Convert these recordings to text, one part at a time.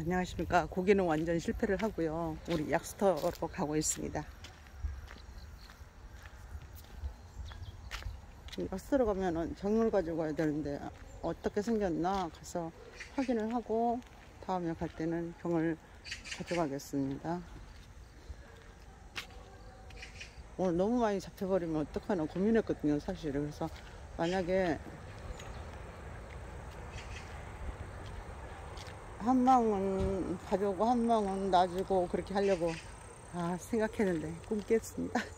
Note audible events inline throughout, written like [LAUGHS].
안녕하십니까. 고기는 완전 실패를 하고요. 우리 약스터로 가고 있습니다. 약스터로 가면은 정물 가지고 가야 되는데 어떻게 생겼나 가서 확인을 하고 다음에 갈 때는 병을 가져가겠습니다. 오늘 너무 많이 잡혀버리면 어떡하나 고민했거든요, 사실. 그래서 만약에 한 망은 가져오고 한 망은 놔주고 그렇게 하려고 아, 생각했는데 꿈 깼습니다. [LAUGHS]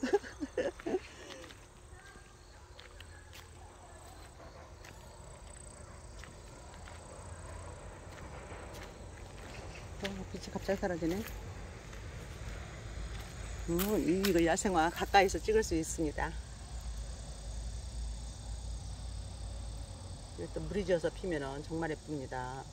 어, 빛이 갑자기 사라지네. 음, 이거 야생화 가까이서 찍을 수 있습니다. 또 물이 져서 피면 정말 예쁩니다.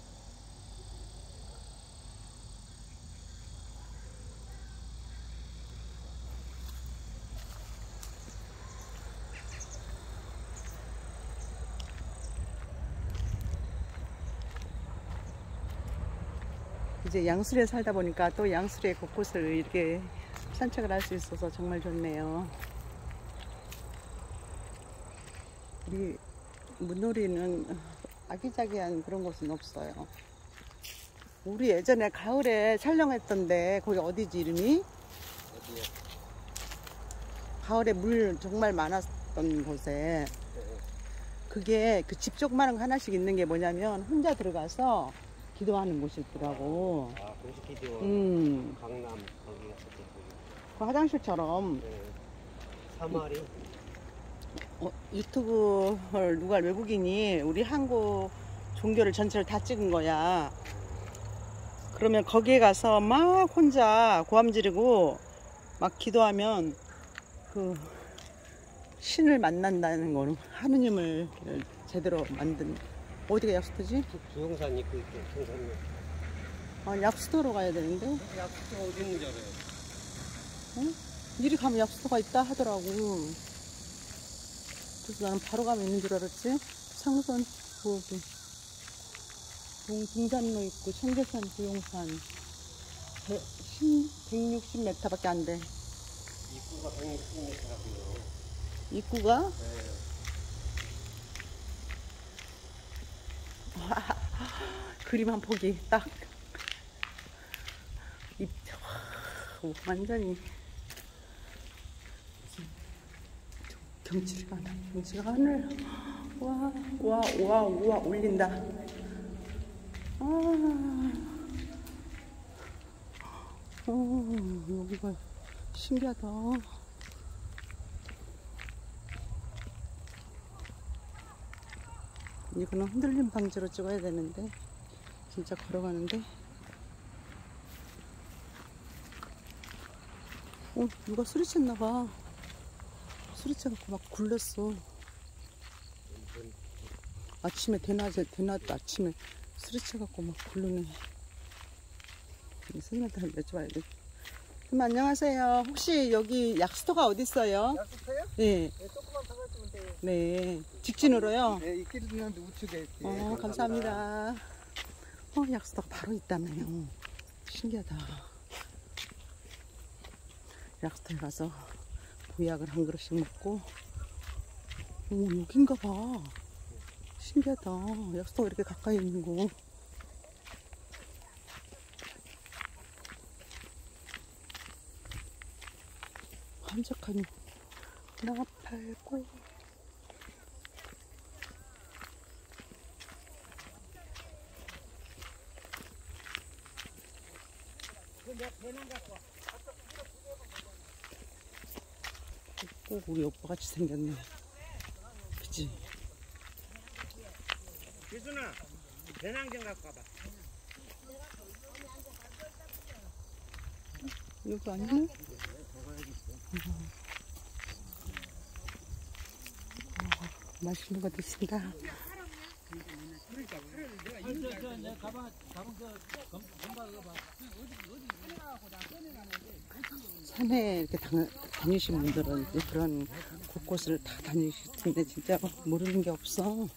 이제 양수리에 살다 보니까 또 양수리의 곳곳을 이렇게 산책을 할 수 있어서 정말 좋네요. 우리 문놀이는 아기자기한 그런 곳은 없어요. 우리 예전에 가을에 촬영했던데 거기 어디지 이름이? 어디요? 가을에 물 정말 많았던 곳에 그게 그 집 조그마한 거 하나씩 있는 게 뭐냐면 혼자 들어가서 기도하는 곳이 있더라고. 아, 공식기지원 음, 강남 거기 갔었죠. 거기. 그 화장실처럼 네. 사마리 어, 유튜브를 누가 외국인이 우리 한국 종교를 전체를 다 찍은 거야. 그러면 거기에 가서 막 혼자 고함 지르고 막 기도하면 그 신을 만난다는 거는 하느님을 제대로 만든 어디가 약수터지? 부동산 있고 있고 동산로. 아, 약수터로 가야 되는데 약수터 어디 있는지 알아요? 이리 가면 약수터가 있다 하더라고. 그래서 나는 바로 가면 있는 줄 알았지. 상선 부엌이. 동, 등산로 있고 청계산 부용산 160m밖에 안 돼. 입구가 160m라고요. 입구가 네. [LAUGHS] 그림 한 폭이 딱. 입, 와, 완전히. 경치가, 나- 경치가 하늘. 와, 와, 와, 와, 올린다. 아. 어, 여기가 신기하다. 이거는 흔들림 방지로 찍어야 되는데 진짜 걸어가는데. 어 누가 소리쳤나봐. 소리쳐갖고 막 굴렀어. 아침에 대낮에 대낮 아침에 소리쳐갖고 막 굴르네. 선생님한테 한번 여쭤봐야 안녕하세요. 혹시 여기 약수터가 어디 있어요? 약속해요? 네, 네, 네 직진으로요? 네, 있기는 있는데 우측에. 예, 어, 감사합니다. 어, 약수터가 바로 있다며요. 신기하다. 약수터에 가서 보약을 한 그릇씩 먹고, 오, 여긴가 봐. 신기하다. 약수터가 이렇게 가까이 있는 거. 한적한 나팔꽃. 꼭 우리 오빠 같이 생겼네. 그치? 유순아, 배낭경 갖고 와봐. 여기 아니네? 어, 맛있는 거 드신다. 산에 이렇게 다, 다니 신 분들은 그런 곳곳을 다 다니실 텐데 진짜 모르는 게 없어.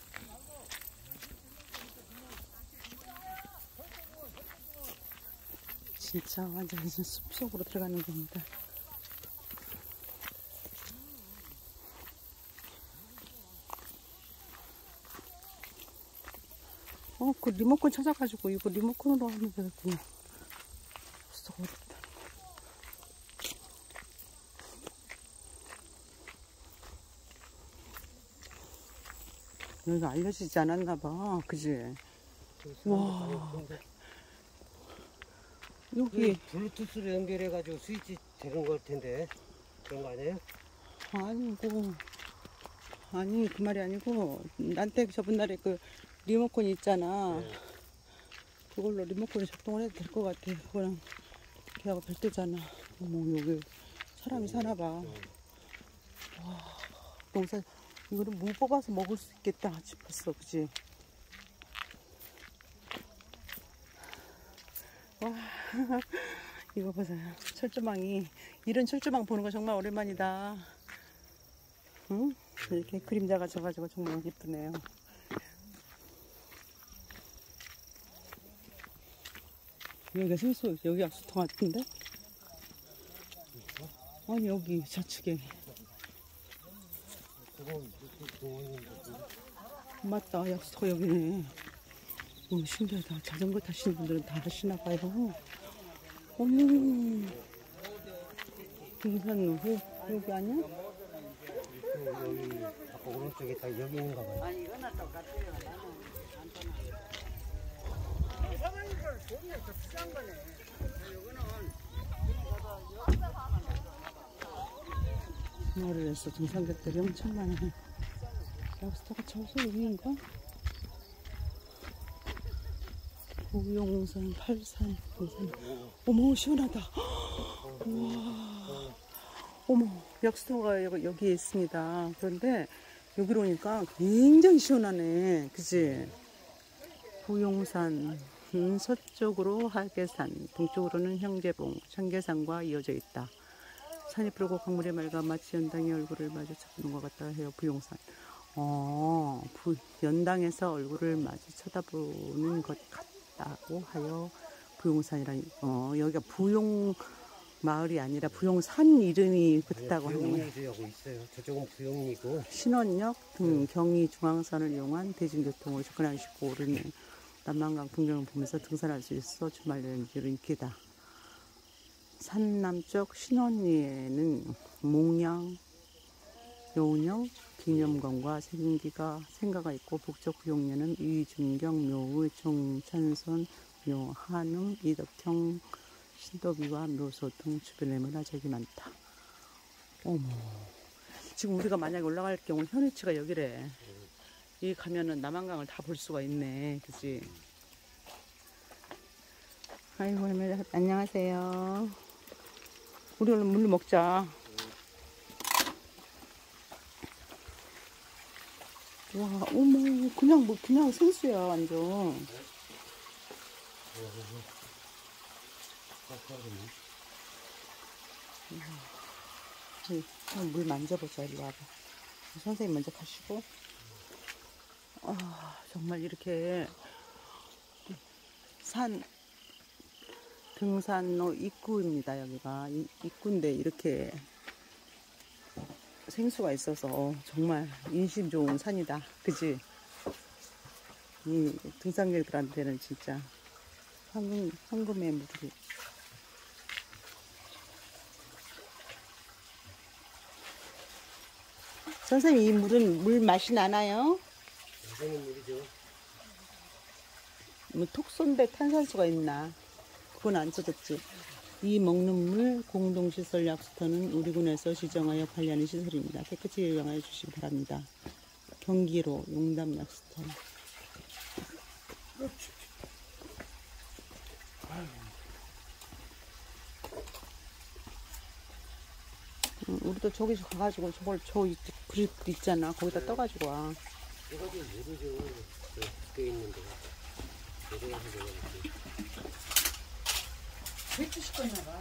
진짜 완전 숲속으로 들어가는 겁니다. 어, 그 리모컨 찾아가지고 이거 리모컨으로 하면 되겠구나. 여기가 알려지지 않았나 봐. 그지? 와. 여기, 블루투스로 연결해가지고 스위치 되는 걸 텐데 그런 거 아니에요? 아니고. 아니, 그 말이 아니고, 난때 저번 날에 그 리모컨 있잖아. 네. 그걸로 리모컨이 작동을 해도 될 것 같아. 그거랑 걔하고 별도잖아. 어머, 여기 사람이 사나봐. 와, 농사, 이거를 무 뽑아서 먹을 수 있겠다 싶었어. 그지? 와, [LAUGHS] 이거 보세요. 철조망이. 이런 철조망 보는 거 정말 오랜만이다. 응? 이렇게 그림자가 져가지고 정말 예쁘네요. 여기가 생수, 여기가 수통 같은데? 아니, 여기 좌측에. 맞다, 약수터가 여기네. 너무 신기하다. 자전거 타시는 분들은 다 하시나봐요. 어머. 등산로, 여- 여기 아니야? 여기 아까 오른쪽에 딱 여기 있는가 봐요. 말을 했어. 등산객들이 엄청 많아. 랍스터가 여기인가? 고용산, 팔산, 등산. 어머, 시원하다. 우와. 어머, 랍스터가 여기, 여기에 있습니다. 그런데 여기로 오니까 굉장히 시원하네. 그지? 고용산, 음, 서쪽으로 하계산, 동쪽으로는 형제봉, 청계산과 이어져 있다. 산이 푸르고 강물이 맑아 마치 연당의 얼굴을 마주 쳐다보는 것 같다 해요 부용산. 어, 부, 연당에서 얼굴을 마주 쳐다보는 것 같다고 하여 부용산이라니. 어, 여기가 부용 마을이 아니라 부용산 이름이 붙다고 하는 거예요. 부용리도 여기 있어요. 저쪽은 부용리고 신원역 등 경의 중앙선을 이용한 대중교통으로 접근하기 쉽고 오르는 남만강 풍경을 보면서 등산할 수 있어 주말 여행지로 인기다. 산 남쪽 신원리에는 몽양, 요운영, 기념관과 생기가 생가가 있고 북쪽 구용리는 이준경, 묘의, 종찬손, 묘, 한음, 이덕형, 신도비와 묘소 등 주변에 문화적이 많다. 어머. 지금 우리가 만약에 올라갈 경우 현위치가 여기래. 여기 가면은 남한강을 다 볼 수가 있네. 그지? 아이고, 할머니, 안녕하세요. 우리 얼른 물 먹자. 와, 어머, 그냥 뭐, 그냥 생수야, 완전. 응, 한번 물 만져보자, 이리 와봐. 선생님 먼저 가시고. 아, 정말 이렇게 산, 등산로 입구입니다, 여기가. 이- 입구인데 이렇게 생수가 있어서 정말 인심 좋은 산이다. 그지? 이 등산객들한테는 진짜 황금, 황금의 물이. 선생님, 이 물은 물 맛이 나나요? 선생님 물이죠. 뭐 톡쏜데 탄산수가 있나? 그건 안 써졌지. 이 먹는 물 공동시설 약수터는 우리군에서 지정하여 관리하는 시설입니다. 깨끗이 이용하여 주시기 바랍니다. 경기로 용담 약수터. 응, 우리도 저기 가가지고 저걸 저 있- 그릇 있잖아. 거기다 떠가지고 와. 이거 좀 모르죠. 저 밖에 있는 데 배추 씻었나 봐.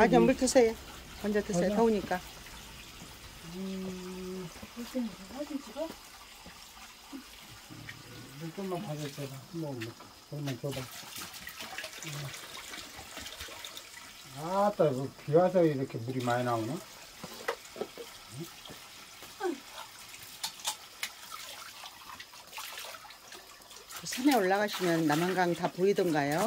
아니요 물 드세요. 먼저 드세요. 더우니까. 물 좀만 받아줘봐. 한번 조금만 줘봐. 아따, 이거 비 와서 이렇게 물이 많이 나오네. 그 산에 올라가시면 남한강 다 보이던가요?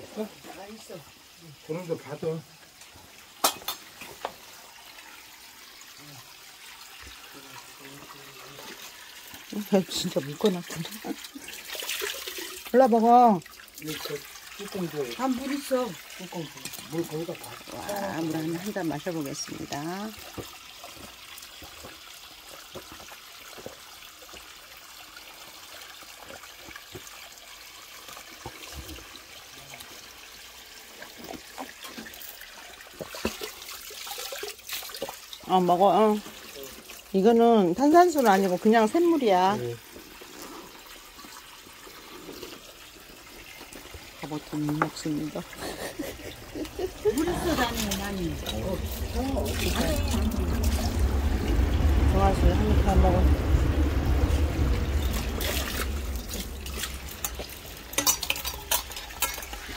없어? 다 있어. 그런데 받아. 진짜 묶어놨구나. 이거 뚜껑 줘. 아물 있어. 뚜껑. 물 거기다 봐. 와, 물한 잔 마셔보겠습니다. 어, 먹어, 어. 이거는 탄산수는 아니고 그냥 샘물이야. 네. 가보통 먹습니다. 정아씨 한입 먹어.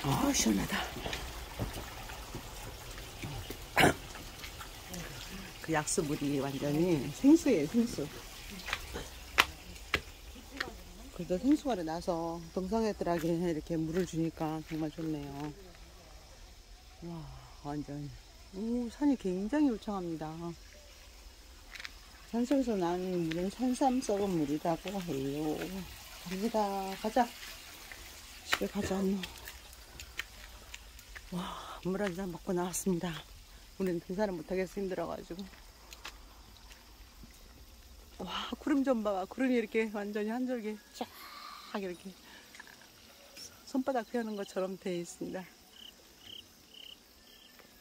아 시원하다. 그 약수물이 완전히 생수예요 생수. 그래도 생수가 나서 동상애들에게 이렇게 물을 주니까 정말 좋네요. 와 완전 오 산이 굉장히 울창합니다. 산속에서 나는 물은 산삼 썩은 물이라고 해요. 갑니다. 가자. 집에 가자. 엄마. 와, 물한잔 먹고 나왔습니다. 우리는 등산을 못하겠어 힘들어가지고. 와, 구름 좀 봐봐. 구름이 이렇게 완전히 한 줄기 쫙 이렇게 손바닥 펴는 것처럼 되어 있습니다.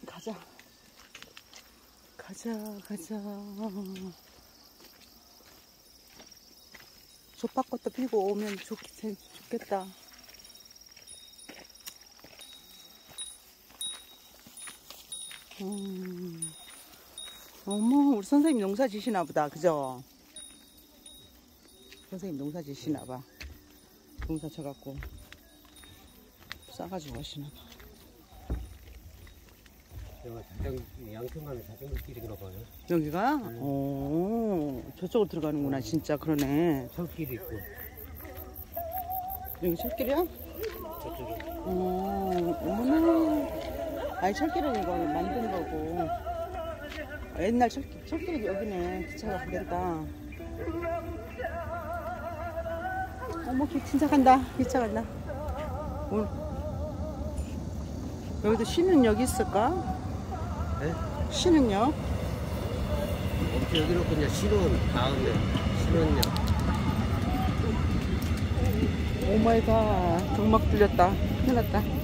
가자. 가자, 가자. 조팝꽃도 피고 오면 좋, 좋겠다. 음. 어머, 우리 선생님 농사 지시나 보다. 그죠? 선생님 농사 지시나 봐. 농사 쳐갖고 싸가지고 가시나 봐. 여기가 자전 양평간에 자전거 길인가 봐요. 여기가? 오, 저쪽으로 들어가는구나. 진짜 그러네. 철길이 있고 여기 철길이야? 저쪽에 어, 어머나. 아니, 철길은 이거 만든 거고. 옛날 철길, 철길이 여기네. 기차가 가겠다. 어머, 기- 진짜 간다. 기차 간다. 오늘. 여기도 쉬는 역 있을까? 네? 쉬는 역? 아무튼 여기는 그냥 신혼 다음에 신혼역 오마이갓. 경막 뚫렸다. 큰일 났다.